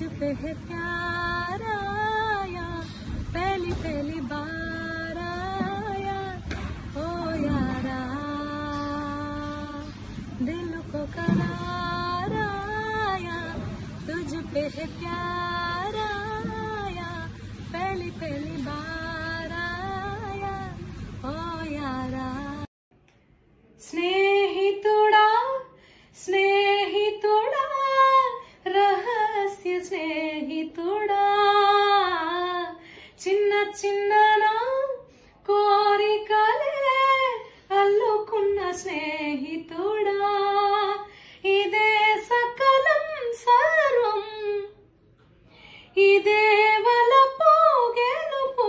पे है प्यार आया, पहली पहली बार आया। ओ यारा, दिल को करार आया, तुझ पे है प्यार। చిన్న కోరికలే అల్లుకున్న స్నేహితుడా? ఇదే సకలం సర్వం ఇదే వలపు గెలుపు.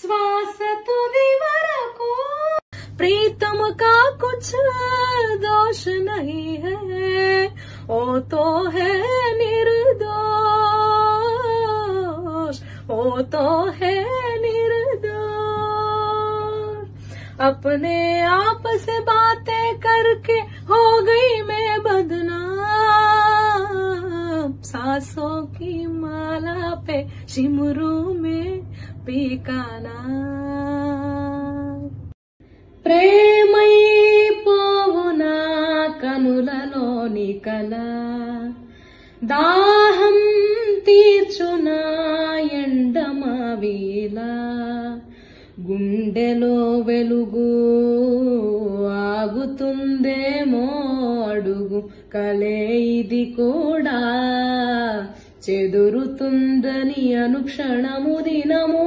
శ్వాస తుది వరకు. ప్రీతము కాకుచ దోష నహీ హై निर्दोष ओ तो है निर्दोष अपने आप से बातें करके हो गई मैं बदनाम सांसों की माला पे शिमरू में पीकाना ప్రేమై పోవునా కనులలోని కల దాహం తీర్చునా ఎండమావిలా గుండెలో వెలుగు ఆగుతుందేమో అడుగు కలే ఇది కూడా. చెదురుతుందని అనుక్షణము దినము